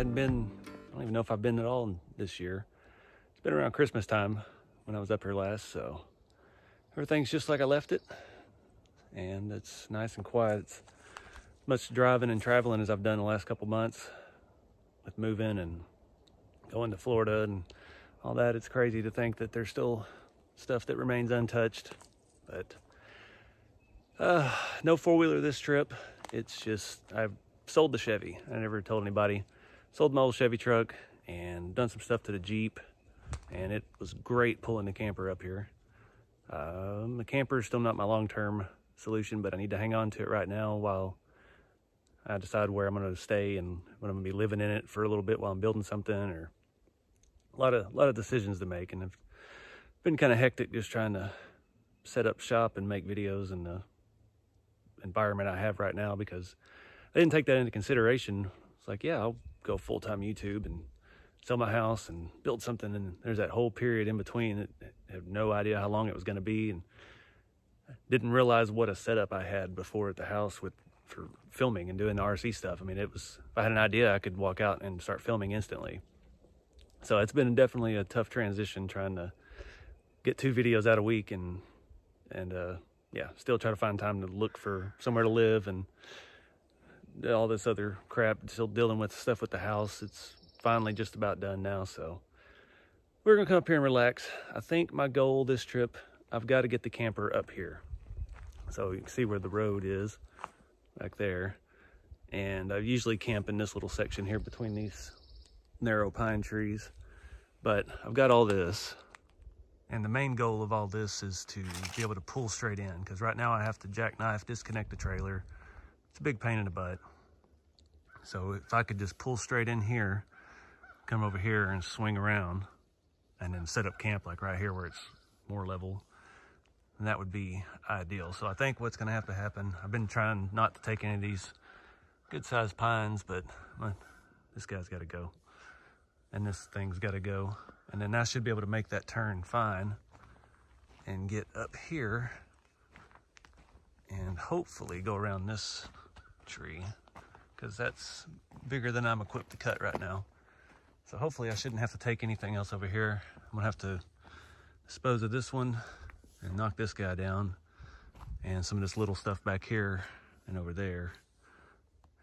hadn't been, I don't even know if I've been at all this year. It's been around Christmas time when I was up here last, so everything's just like I left it. And it's nice and quiet. It's much driving and traveling as I've done the last couple months with moving and going to Florida and all that. It's crazy to think that there's still stuff that remains untouched, but uh, no four wheeler this trip. It's just, I've sold the Chevy. I never told anybody. Sold my old Chevy truck and done some stuff to the Jeep. And it was great pulling the camper up here. Um, the camper is still not my long-term solution, but I need to hang on to it right now while I decide where I'm going to stay and when I'm going to be living in it for a little bit while I'm building something or a lot of, a lot of decisions to make. And I've been kind of hectic just trying to set up shop and make videos in the environment I have right now because I didn't take that into consideration. It's like, yeah, I'll go full-time YouTube and sell my house and build something. And there's that whole period in between that I had no idea how long it was going to be. And didn't realize what a setup I had before at the house with for filming and doing the RC stuff. I mean, it was, if I had an idea, I could walk out and start filming instantly. So it's been definitely a tough transition trying to get two videos out a week and, and, uh, yeah, still try to find time to look for somewhere to live and all this other crap, still dealing with stuff with the house. It's finally just about done now. So we're gonna come up here and relax. I think my goal this trip, I've got to get the camper up here. So you can see where the road is back there. And I usually camp in this little section here between these narrow pine trees. But I've got all this. And the main goal of all this is to be able to pull straight in because right now I have to jackknife, disconnect the trailer. It's a big pain in the butt. So if I could just pull straight in here, come over here and swing around and then set up camp like right here where it's more level, and that would be ideal. So I think what's gonna have to happen, I've been trying not to take any of these good sized pines, but this guy's gotta go. And this thing's gotta go. And then I should be able to make that turn fine and get up here and hopefully go around this tree because that's bigger than I'm equipped to cut right now. So hopefully I shouldn't have to take anything else over here. I'm gonna have to dispose of this one and knock this guy down and some of this little stuff back here and over there.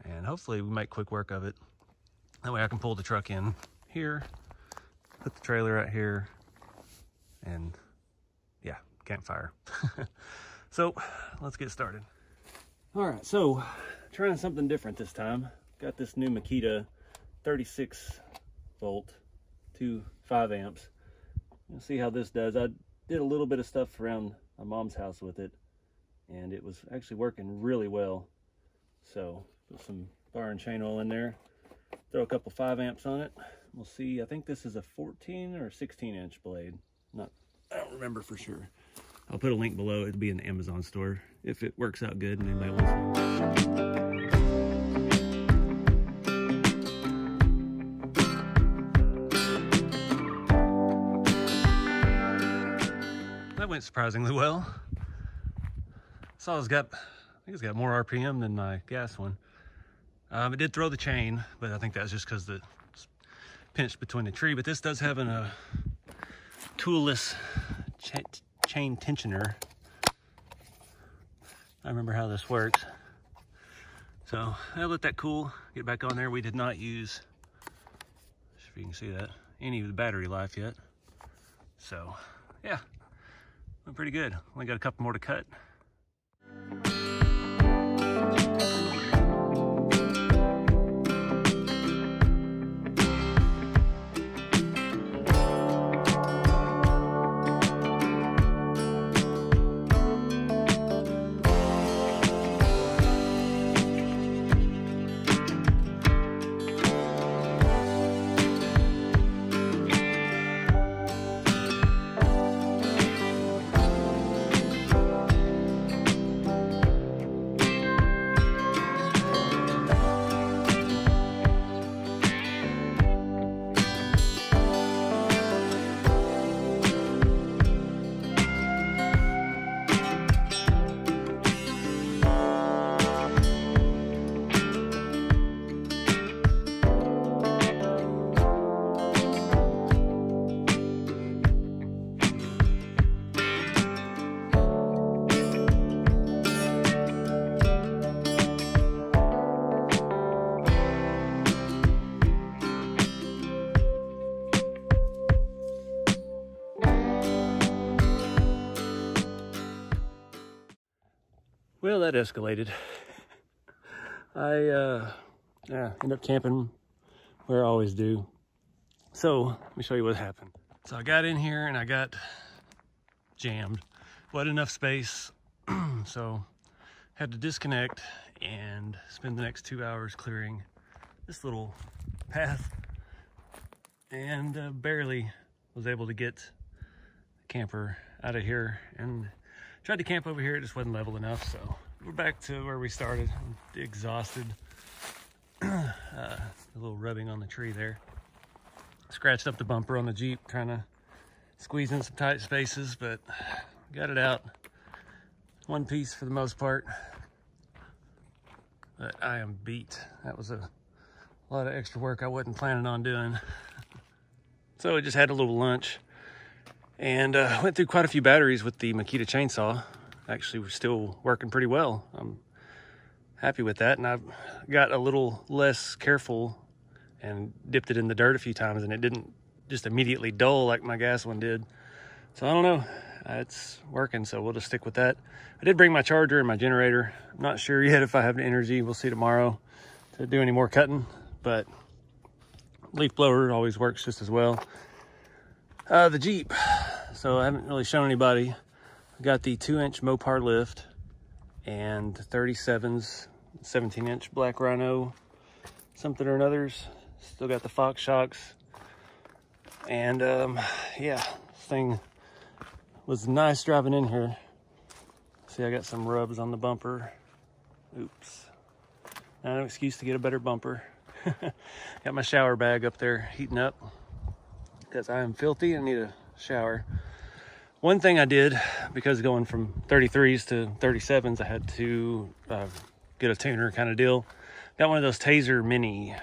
And hopefully we make quick work of it. That way I can pull the truck in here, put the trailer out here, and yeah, campfire. so let's get started. All right, so trying something different this time. Got this new Makita 36 volt to 5 amps. Let's see how this does. I did a little bit of stuff around my mom's house with it and it was actually working really well. So put some bar and chain oil in there, throw a couple 5 amps on it. We'll see, I think this is a 14 or 16 inch blade. Not, I don't remember for sure. I'll put a link below. It'll be in the Amazon store if it works out good and anybody wants That went surprisingly well. Saw it's got, I think it's got more RPM than my gas one. Um, it did throw the chain, but I think that's just because the pinched between the tree. But this does have an, a uh, toolless chain tensioner. I remember how this works. So I'll let that cool, get back on there. We did not use, if you can see that, any of the battery life yet. So yeah, went pretty good. Only got a couple more to cut. Well, that escalated. I uh, yeah, end up camping where I always do. So let me show you what happened. So I got in here and I got jammed. What enough space, so had to disconnect and spend the next two hours clearing this little path and uh, barely was able to get the camper out of here and tried to camp over here it just wasn't level enough so we're back to where we started. I'm exhausted. Uh, a little rubbing on the tree there. Scratched up the bumper on the jeep trying to squeeze in some tight spaces but got it out. One piece for the most part. But I am beat. That was a lot of extra work I wasn't planning on doing. So I just had a little lunch and uh, went through quite a few batteries with the Makita chainsaw. Actually, was still working pretty well. I'm happy with that. And I've got a little less careful and dipped it in the dirt a few times and it didn't just immediately dull like my gas one did. So I don't know, it's working. So we'll just stick with that. I did bring my charger and my generator. I'm not sure yet if I have the energy. We'll see tomorrow to do any more cutting, but leaf blower always works just as well. Uh, the Jeep, so I haven't really shown anybody. I got the two inch Mopar lift and 37s, 17 inch Black Rhino, something or another's. Still got the Fox shocks. And um, yeah, this thing was nice driving in here. See, I got some rubs on the bumper. Oops. Not an excuse to get a better bumper. got my shower bag up there heating up because I am filthy and need a shower. One thing I did, because going from 33s to 37s, I had to uh, get a tuner kind of deal. Got one of those Tazer Mini,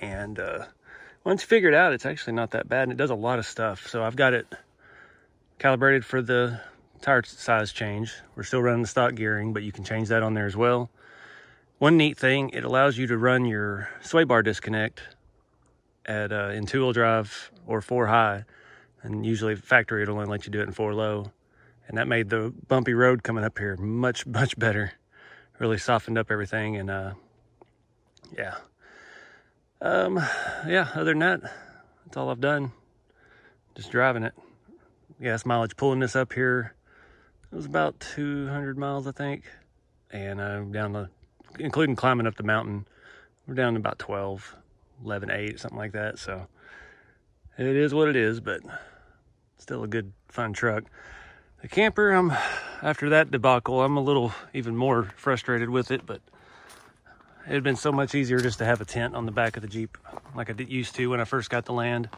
and uh, once you figure it out, it's actually not that bad, and it does a lot of stuff. So I've got it calibrated for the tire size change. We're still running the stock gearing, but you can change that on there as well. One neat thing, it allows you to run your sway bar disconnect at uh, in two-wheel drive or four high, and usually factory it'll only let you do it in four low, and that made the bumpy road coming up here much much better. Really softened up everything, and uh, yeah, um, yeah. Other than that, that's all I've done. Just driving it. Gas mileage pulling this up here. It was about 200 miles, I think, and uh, down the, including climbing up the mountain, we're down to about 12. 11.8, something like that. So it is what it is, but still a good, fun truck. The camper, I'm after that debacle, I'm a little even more frustrated with it, but it had been so much easier just to have a tent on the back of the Jeep like I did used to when I first got the land.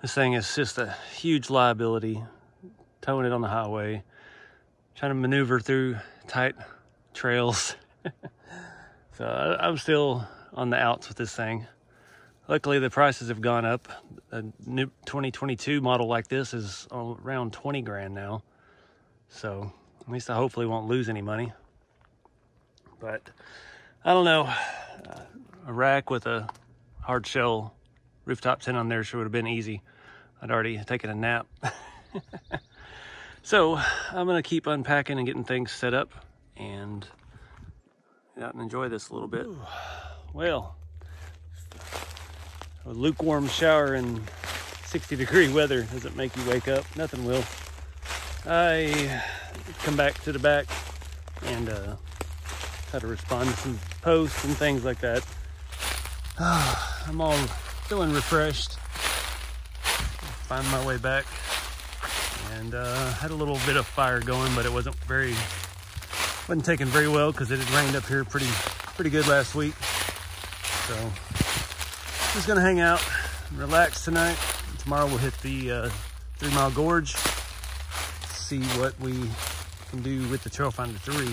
This thing is just a huge liability, towing it on the highway, trying to maneuver through tight trails. so I'm still on the outs with this thing. Luckily, the prices have gone up. A new 2022 model like this is around 20 grand now. So at least I hopefully won't lose any money. But I don't know. A rack with a hard shell rooftop tent on there sure would have been easy. I'd already taken a nap. so I'm going to keep unpacking and getting things set up and out and enjoy this a little bit. Well, a lukewarm shower in 60 degree weather doesn't make you wake up. Nothing will. I come back to the back and uh, try to respond to some posts and things like that. I'm all feeling refreshed. Find my way back and uh, had a little bit of fire going, but it wasn't very, wasn't taken very well because it had rained up here pretty, pretty good last week. So just gonna hang out relax tonight. Tomorrow we'll hit the uh, Three Mile Gorge, see what we can do with the Trail Finder 3.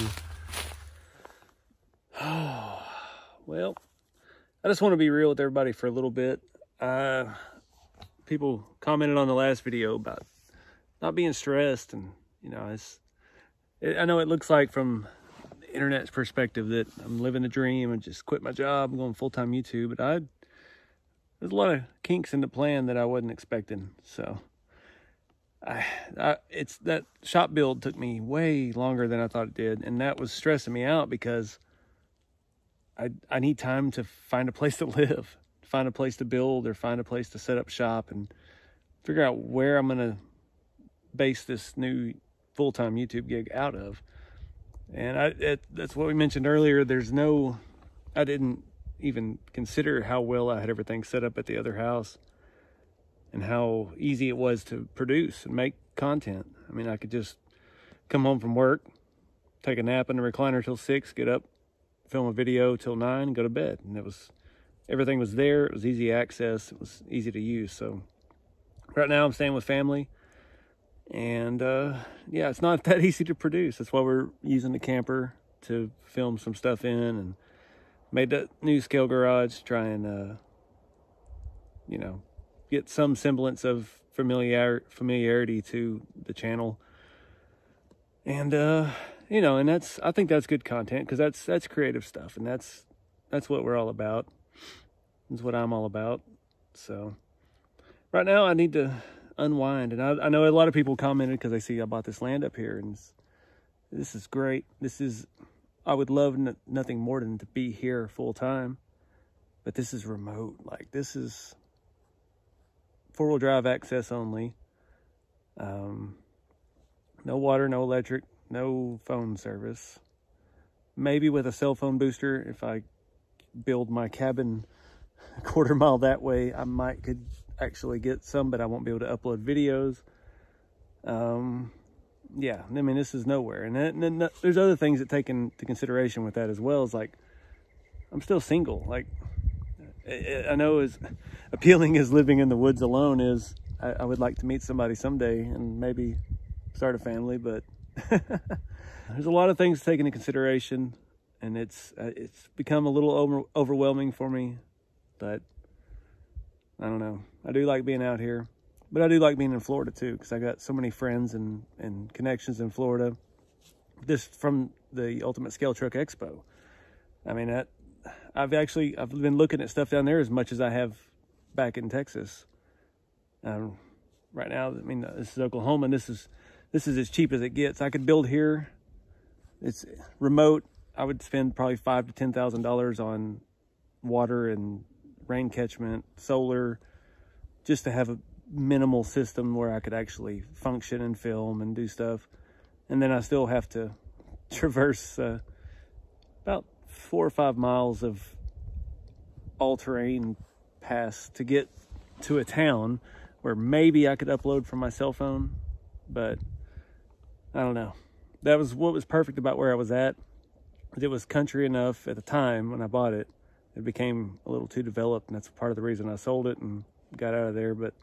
well, I just want to be real with everybody for a little bit. Uh, people commented on the last video about not being stressed and, you know, it's, it, I know it looks like from the internet's perspective that I'm living a dream and just quit my job, I'm going full-time YouTube, but I there's a lot of kinks in the plan that I wasn't expecting. So I, I, it's that shop build took me way longer than I thought it did, and that was stressing me out because I I need time to find a place to live, find a place to build, or find a place to set up shop, and figure out where I'm gonna base this new full time YouTube gig out of. And I it, that's what we mentioned earlier. There's no, I didn't even consider how well I had everything set up at the other house and how easy it was to produce and make content. I mean, I could just come home from work, take a nap in the recliner till six, get up, film a video till nine, go to bed. And it was everything was there. It was easy access. It was easy to use. So right now I'm staying with family. And uh, yeah, it's not that easy to produce. That's why we're using the camper to film some stuff in and made that new scale garage try and uh, you know get some semblance of familiar familiarity to the channel. And uh you know and that's i think that's good content because that's that's creative stuff and that's that's what we're all about. Is what i'm all about. So right now i need to unwind and i, I know a lot of people commented because they see i bought this land up here and this is great. This is i would love nothing more than to be here full time but this is remote like this is four-wheel drive access only. Um, no water, no electric, no phone service. Maybe with a cell phone booster, if I build my cabin a quarter mile that way, I might could actually get some, but I won't be able to upload videos. Um, yeah, I mean, this is nowhere. And then, there's other things that take into consideration with that as well. Is like, I'm still single. Like, I know as appealing as living in the woods alone is, I, I would like to meet somebody someday and maybe start a family, but there's a lot of things to take into consideration and it's uh, it's become a little over, overwhelming for me, but I don't know. I do like being out here, but I do like being in Florida too because I got so many friends and and connections in Florida. This from the Ultimate Scale Truck Expo. I mean that I've actually I've been looking at stuff down there as much as I have back in Texas. Um, right now, I mean, this is Oklahoma, and this is this is as cheap as it gets. I could build here. It's remote. I would spend probably five to ten thousand dollars on water and rain catchment, solar, just to have a minimal system where I could actually function and film and do stuff. And then I still have to traverse uh, about four or five miles of all terrain pass to get to a town where maybe I could upload from my cell phone, but I don't know. That was what was perfect about where I was at. It was country enough at the time when I bought it. It became a little too developed, and that's part of the reason I sold it and got out of there. But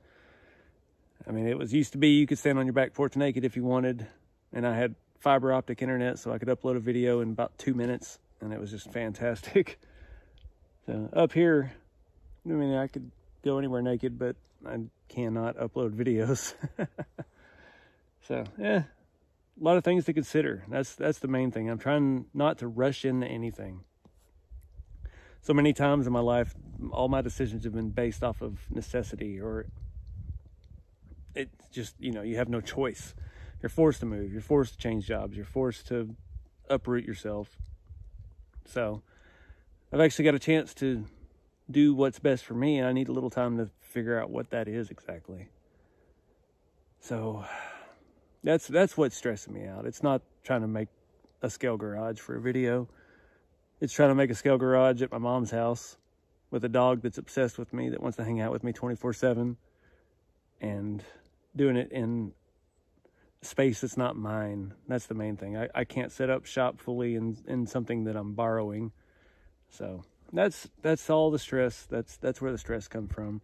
I mean, it was used to be you could stand on your back porch naked if you wanted, and I had fiber optic internet, so I could upload a video in about two minutes and it was just fantastic. so up here, I mean, I could go anywhere naked, but I cannot upload videos. so yeah, a lot of things to consider. That's that's the main thing. I'm trying not to rush into anything. So many times in my life, all my decisions have been based off of necessity, or it's just you know you have no choice. You're forced to move. You're forced to change jobs. You're forced to uproot yourself. So I've actually got a chance to do what's best for me, and I need a little time to figure out what that is exactly. So that's that's what's stressing me out. It's not trying to make a scale garage for a video. It's trying to make a scale garage at my mom's house with a dog that's obsessed with me that wants to hang out with me 24/7 and doing it in space that's not mine. That's the main thing. I, I can't set up shop fully in, in something that I'm borrowing. So that's that's all the stress. That's that's where the stress comes from.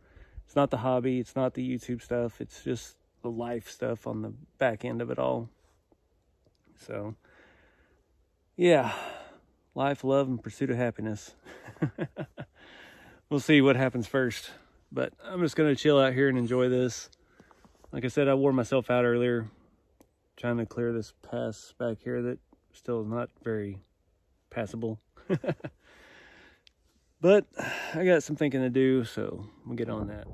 It's not the hobby, it's not the YouTube stuff, it's just the life stuff on the back end of it all. So yeah. Life, love, and pursuit of happiness. we'll see what happens first. But I'm just gonna chill out here and enjoy this. Like I said, I wore myself out earlier trying to clear this pass back here that still is not very passable. but I got some thinking to do, so we'll get on that.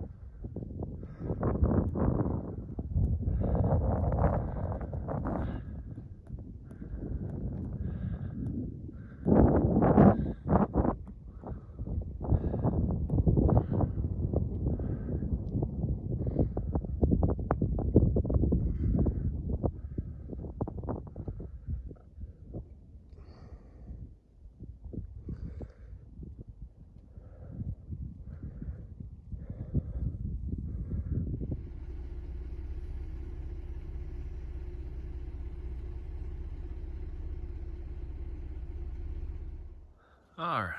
All right.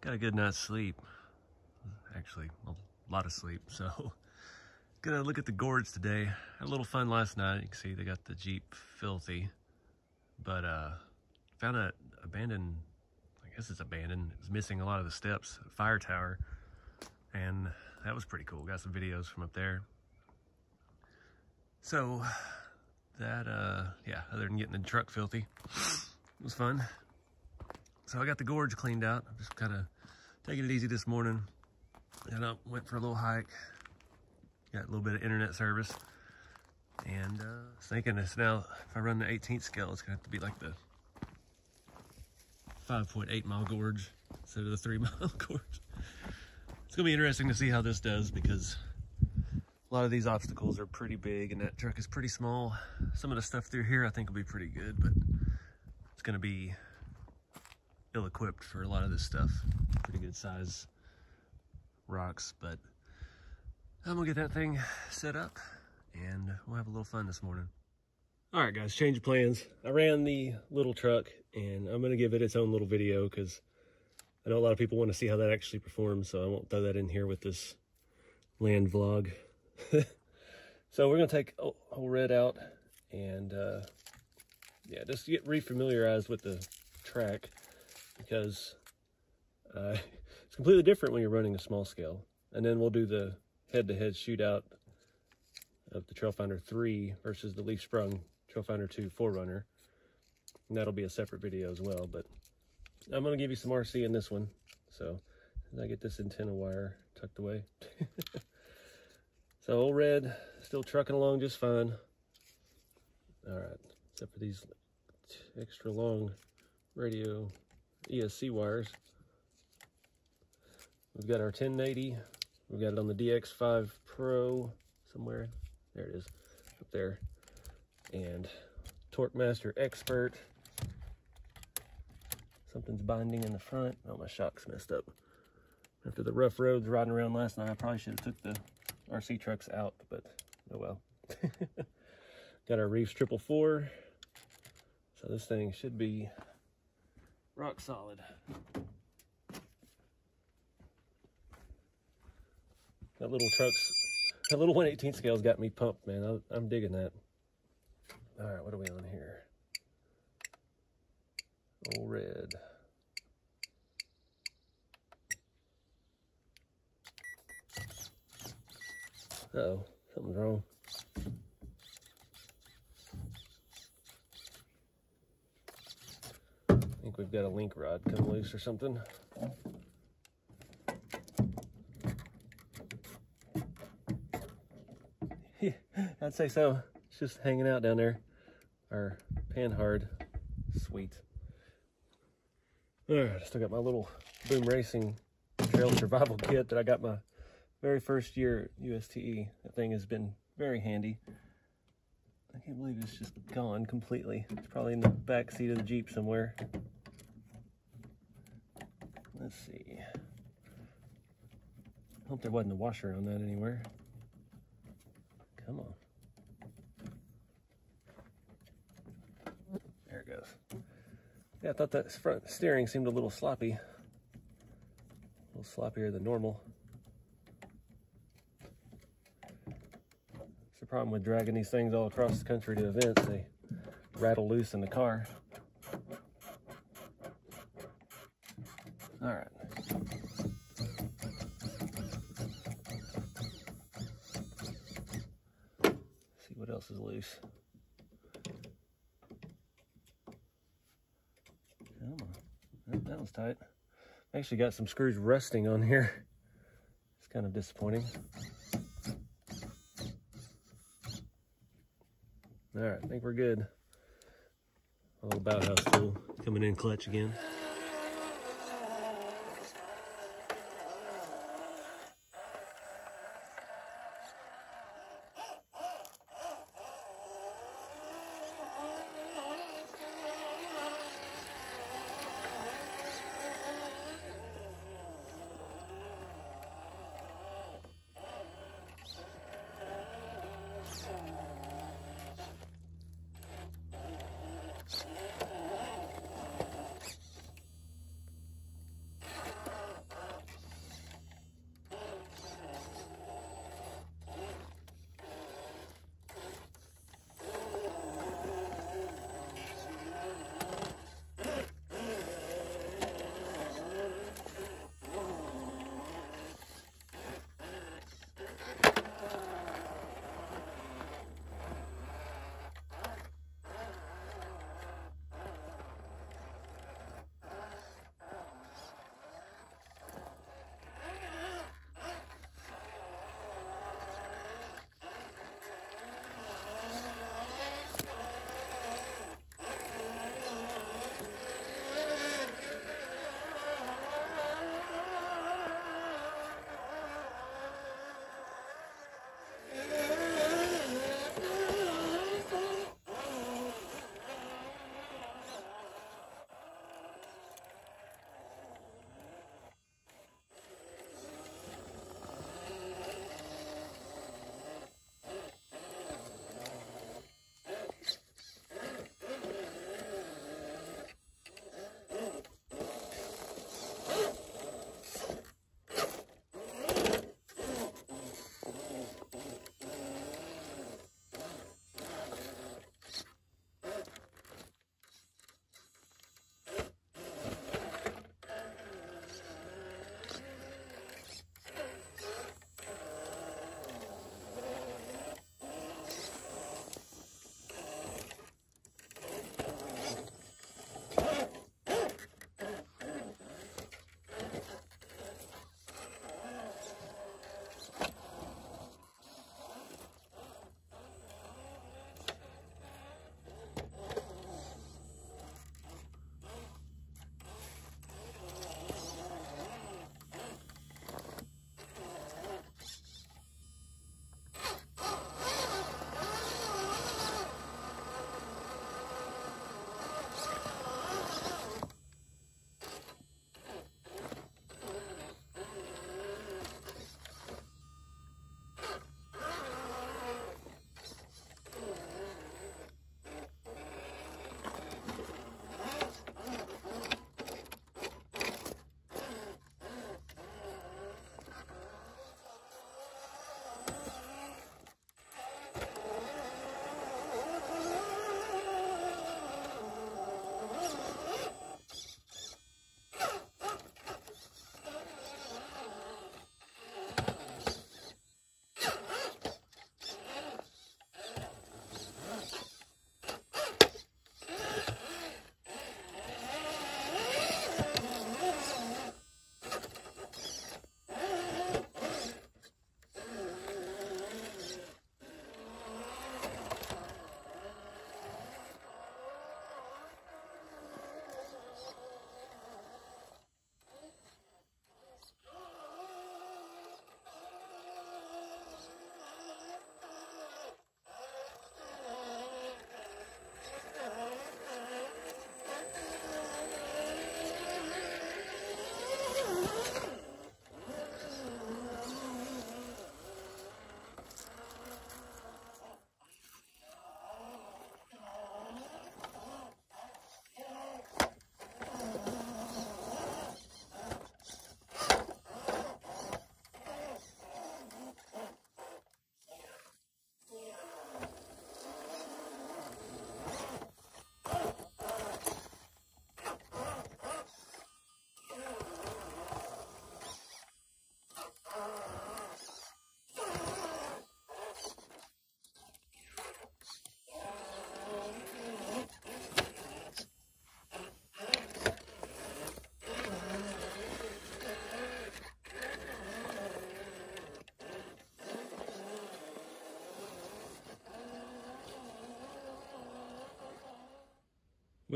Got a good night's sleep. Actually, a lot of sleep. So, gonna look at the gorge today. Had a little fun last night. You can see they got the Jeep filthy. But, uh, found a abandoned, I guess it's abandoned. It was missing a lot of the steps, fire tower. And that was pretty cool. Got some videos from up there. So, that, uh, yeah, other than getting the truck filthy, it was fun. So I got the gorge cleaned out. I'm just kind of taking it easy this morning. And I went for a little hike. Got a little bit of internet service. And uh, thinking this now, if I run the 18th scale, it's gonna have to be like the 5.8 mile gorge instead of the three mile gorge. It's gonna be interesting to see how this does because a lot of these obstacles are pretty big and that truck is pretty small. Some of the stuff through here I think will be pretty good, but it's gonna be ill-equipped for a lot of this stuff. Pretty good size rocks, but I'm gonna get that thing set up and we'll have a little fun this morning. All right, guys, change of plans. I ran the little truck and I'm gonna give it its own little video because I know a lot of people want to see how that actually performs, so I won't throw that in here with this land vlog. so we're gonna take old red out and uh, yeah, just get refamiliarized with the track because uh, it's completely different when you're running a small scale. And then we'll do the head-to-head -head shootout of the Trailfinder 3 versus the Leaf Sprung Trailfinder 2 4Runner. And that'll be a separate video as well, but I'm going to give you some RC in this one. So, I get this antenna wire tucked away. so, old red, still trucking along just fine. All right, except for these extra long radio ESC wires. We've got our 1080. We've got it on the DX5 Pro somewhere. There it is, up there. And Torque Master Expert. Something's binding in the front. Oh, my shock's messed up. After the rough roads riding around last night, I probably should have took the RC trucks out, but oh well. got our Reefs Triple Four. So this thing should be rock solid. That little truck's, that little 118 scale's got me pumped, man. I, I'm digging that. All right, what are we on here? Old red. Uh oh something's wrong. We've got a link rod come loose or something. Yeah, I'd say so. It's just hanging out down there. Our Panhard. Sweet. All right, I still got my little Boom Racing Trail Survival Kit that I got my very first year USTE. That thing has been very handy. I can't believe it's just gone completely. It's probably in the back seat of the Jeep somewhere. Let's see. Hope there wasn't a washer on that anywhere. Come on. There it goes. Yeah, I thought that front steering seemed a little sloppy. A little sloppier than normal. It's the problem with dragging these things all across the country to events. They rattle loose in the car. All right. see what else is loose. Come on. That, was tight. Actually got some screws rusting on here. It's kind of disappointing. All right, I think we're good. A little Bauhaus tool coming in clutch again.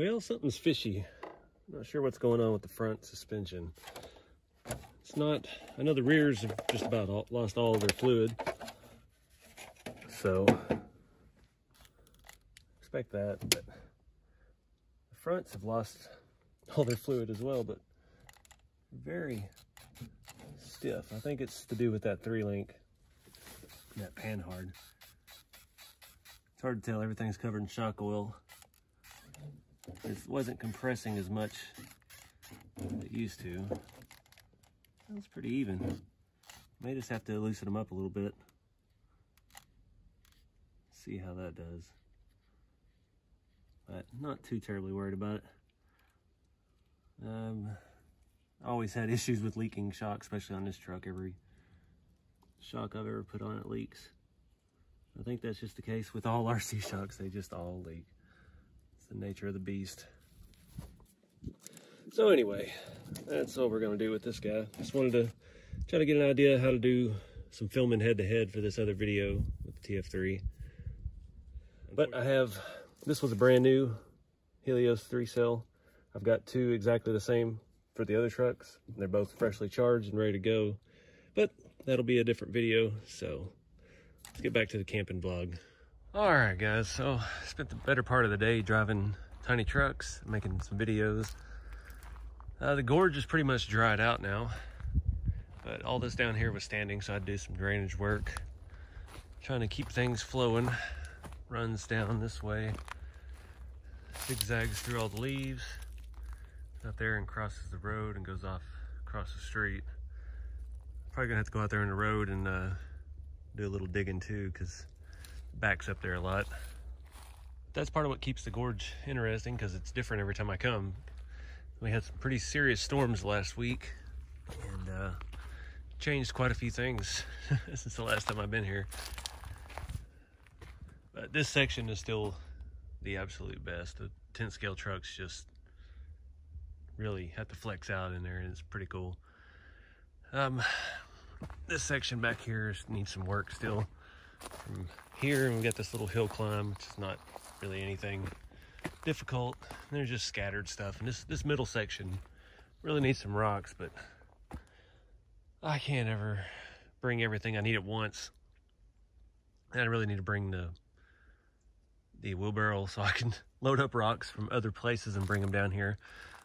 Well, something's fishy. Not sure what's going on with the front suspension. It's not, I know the rears have just about all, lost all of their fluid. So, expect that. But the fronts have lost all their fluid as well, but very stiff. I think it's to do with that three link, that panhard. It's hard to tell, everything's covered in shock oil. It wasn't compressing as much as it used to. That's pretty even. May just have to loosen them up a little bit. See how that does. But not too terribly worried about it. Um, always had issues with leaking shock, especially on this truck. Every shock I've ever put on it leaks. I think that's just the case with all RC shocks. They just all leak. The nature of the beast. So anyway, that's all we're going to do with this guy. Just wanted to try to get an idea how to do some filming head-to-head -head for this other video with the TF3. But I have, this was a brand new Helios 3 cell. I've got two exactly the same for the other trucks. They're both freshly charged and ready to go. But that'll be a different video, so let's get back to the camping vlog. All right, guys, so I spent the better part of the day driving tiny trucks, making some videos. Uh, the gorge is pretty much dried out now, but all this down here was standing, so I'd do some drainage work. Trying to keep things flowing. Runs down this way, zigzags through all the leaves, out there and crosses the road and goes off across the street. Probably gonna have to go out there in the road and uh, do a little digging too, because backs up there a lot. That's part of what keeps the gorge interesting, because it's different every time I come. We had some pretty serious storms last week, and uh, changed quite a few things since the last time I've been here. But this section is still the absolute best. The 10 scale trucks just really have to flex out in there and it's pretty cool. Um, this section back here needs some work still. From here, we got this little hill climb, which is not really anything difficult. There's just scattered stuff. And this, this middle section really needs some rocks, but I can't ever bring everything I need at once. And I really need to bring the the wheelbarrow so I can load up rocks from other places and bring them down here.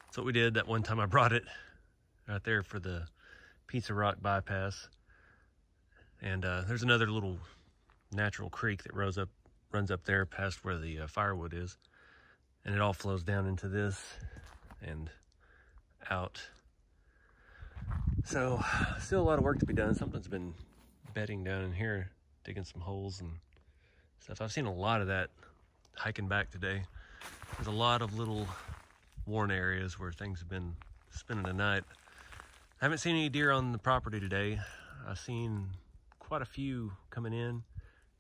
That's what we did that one time I brought it right there for the Pizza Rock bypass. And uh, there's another little natural creek that rose up, runs up there past where the uh, firewood is. And it all flows down into this and out. So still a lot of work to be done. Something's been bedding down in here, digging some holes and stuff. I've seen a lot of that hiking back today. There's a lot of little worn areas where things have been spending the night. I haven't seen any deer on the property today. I've seen quite a few coming in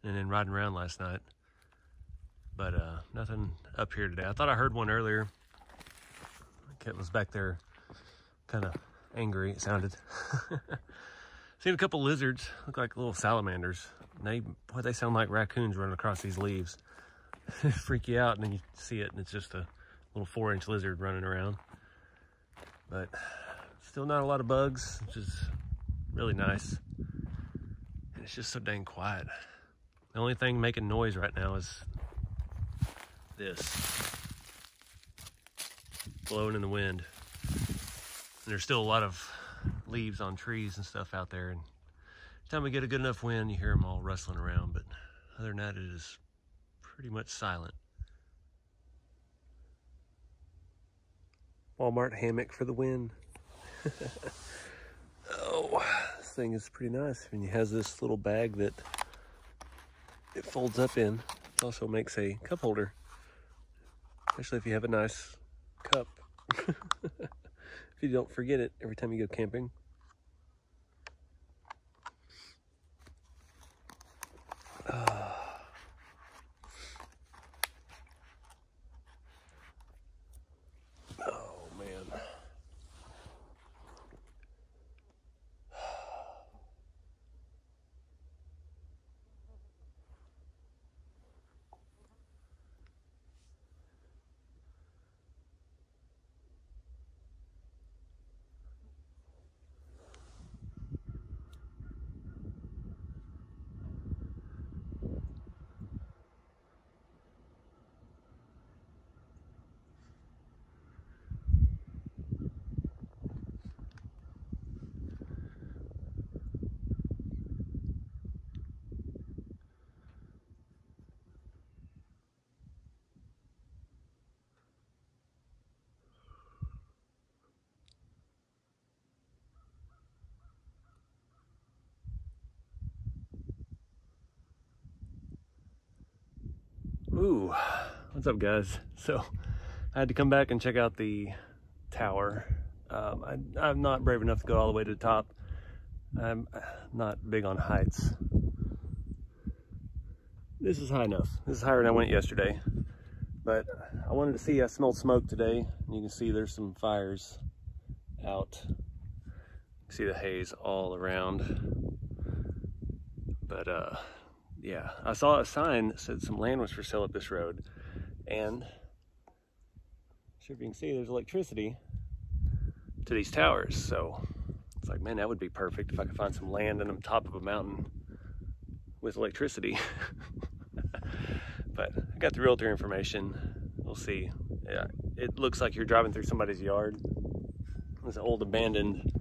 and then riding around last night. But uh, nothing up here today. I thought I heard one earlier. It was back there kind of angry, it sounded. Seen a couple lizards, look like little salamanders. They, boy, they sound like raccoons running across these leaves. freak you out and then you see it and it's just a little four inch lizard running around. But still not a lot of bugs, which is really nice. And it's just so dang quiet. The only thing making noise right now is this blowing in the wind. And there's still a lot of leaves on trees and stuff out there. And time we get a good enough wind, you hear them all rustling around. But other than that, it is pretty much silent. Walmart hammock for the win. oh, this thing is pretty nice. I mean, it has this little bag that it folds up in. It also makes a cup holder, especially if you have a nice cup. if you don't forget it every time you go camping. Ooh, what's up guys? So I had to come back and check out the tower. Um, I, I'm not brave enough to go all the way to the top. I'm not big on heights. This is high enough. This is higher than I went yesterday. But I wanted to see, I smelled smoke today. You can see there's some fires out. You see the haze all around. But uh, yeah, I saw a sign that said some land was for sale up this road. And sure if you can see, there's electricity to these towers. So it's like, man, that would be perfect if I could find some land on the top of a mountain with electricity. but I got the realtor information. We'll see. Yeah, it looks like you're driving through somebody's yard. There's an old abandoned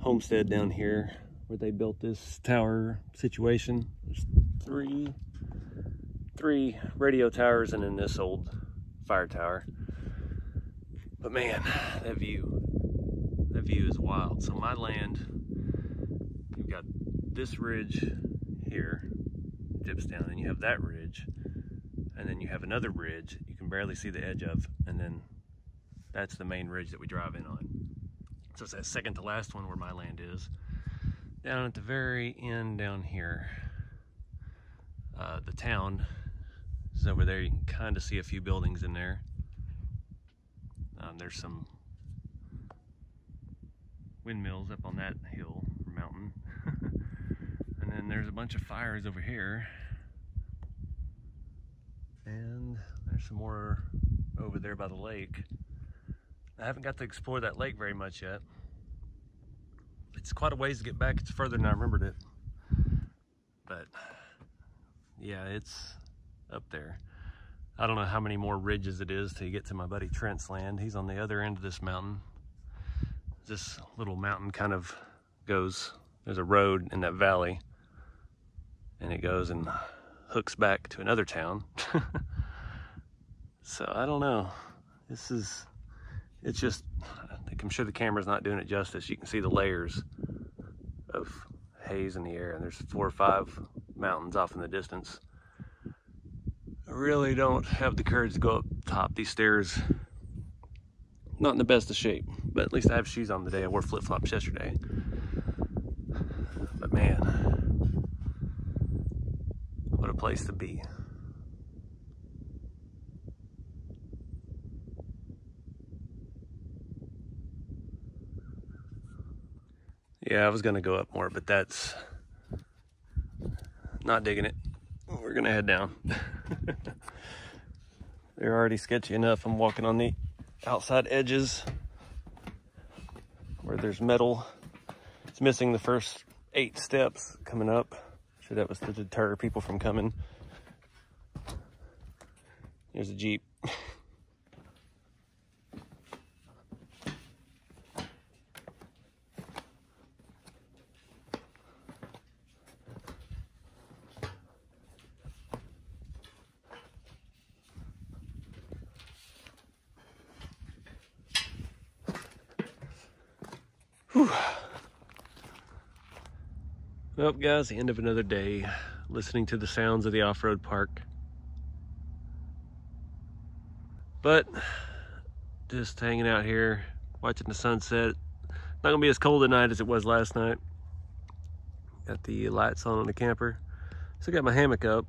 homestead down here where they built this tower situation. There's three, three radio towers and then this old fire tower. But man, that view, that view is wild. So my land, you've got this ridge here, dips down, and you have that ridge, and then you have another ridge you can barely see the edge of, and then that's the main ridge that we drive in on. So it's that second to last one where my land is. Down at the very end down here, uh, the town is over there. You can kind of see a few buildings in there. Um, there's some windmills up on that hill or mountain. and then there's a bunch of fires over here. And there's some more over there by the lake. I haven't got to explore that lake very much yet. It's quite a ways to get back. It's further than I remembered it. But yeah, it's up there. I don't know how many more ridges it is to get to my buddy Trent's land. He's on the other end of this mountain. This little mountain kind of goes, there's a road in that valley and it goes and hooks back to another town. so I don't know. This is, it's just, I'm sure the camera's not doing it justice. You can see the layers of haze in the air and there's four or five mountains off in the distance. I really don't have the courage to go up top these stairs. Not in the best of shape, but at least I have shoes on today. I wore flip-flops yesterday. But man, what a place to be. Yeah, I was gonna go up more, but that's not digging it. Oh, we're gonna head down. They're already sketchy enough. I'm walking on the outside edges where there's metal. It's missing the first eight steps coming up. Sure that was to deter people from coming. There's a Jeep. Well, guys, end of another day, listening to the sounds of the off-road park. But just hanging out here, watching the sunset. Not gonna be as cold tonight as it was last night. Got the lights on on the camper. Still got my hammock up.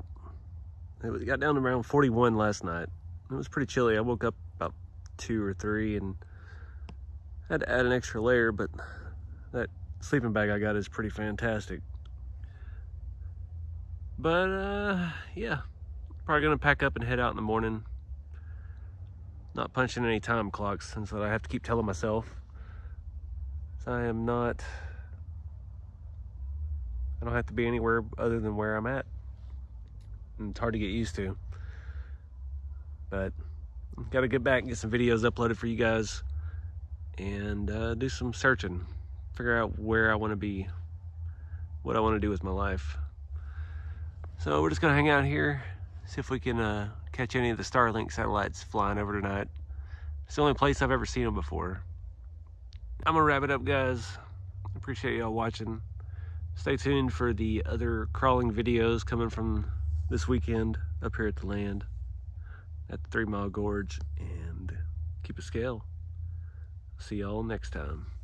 It got down to around 41 last night. It was pretty chilly. I woke up about two or three and had to add an extra layer, but that sleeping bag I got is pretty fantastic. But uh, yeah, probably gonna pack up and head out in the morning. Not punching any time clocks, since I have to keep telling myself. So I am not. I don't have to be anywhere other than where I'm at. And it's hard to get used to. But got to get back and get some videos uploaded for you guys and uh, do some searching, figure out where I want to be, what I want to do with my life. So we're just gonna hang out here, see if we can uh, catch any of the Starlink satellites flying over tonight. It's the only place I've ever seen them before. I'm gonna wrap it up, guys. Appreciate y'all watching. Stay tuned for the other crawling videos coming from this weekend up here at the land at the Three Mile Gorge and keep a scale. See y'all next time.